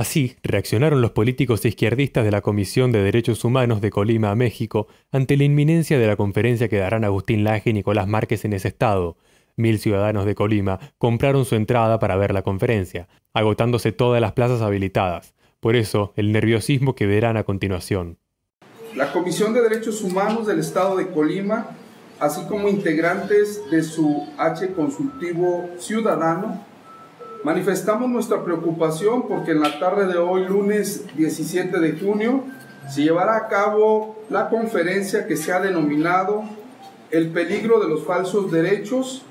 Así, reaccionaron los políticos izquierdistas de la Comisión de Derechos Humanos de Colima, México, ante la inminencia de la conferencia que darán Agustín Laje y Nicolás Márquez en ese estado. Mil ciudadanos de Colima compraron su entrada para ver la conferencia, agotándose todas las plazas habilitadas. Por eso, el nerviosismo que verán a continuación. La Comisión de Derechos Humanos del Estado de Colima, así como integrantes de su H consultivo ciudadano, manifestamos nuestra preocupación porque en la tarde de hoy, lunes 17 de junio, se llevará a cabo la conferencia que se ha denominado El peligro de los falsos derechos,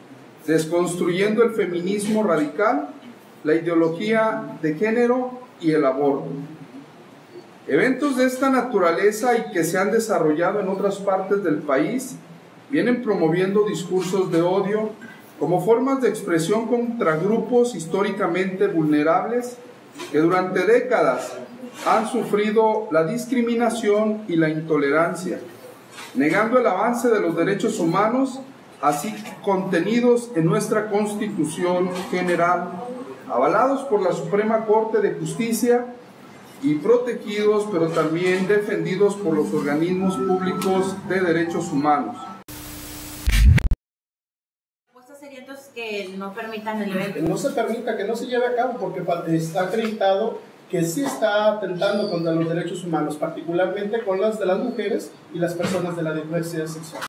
desconstruyendo el feminismo radical, la ideología de género y el aborto. Eventos de esta naturaleza y que se han desarrollado en otras partes del país vienen promoviendo discursos de odio como formas de expresión contra grupos históricamente vulnerables que durante décadas han sufrido la discriminación y la intolerancia, negando el avance de los derechos humanos, así contenidos en nuestra Constitución General, avalados por la Suprema Corte de Justicia y protegidos, pero también defendidos por los organismos públicos de derechos humanos. Que no permitan el evento? No se permita, que no se lleve a cabo porque está acreditado que sí está atentando contra los derechos humanos, particularmente con las de las mujeres y las personas de la diversidad sexual.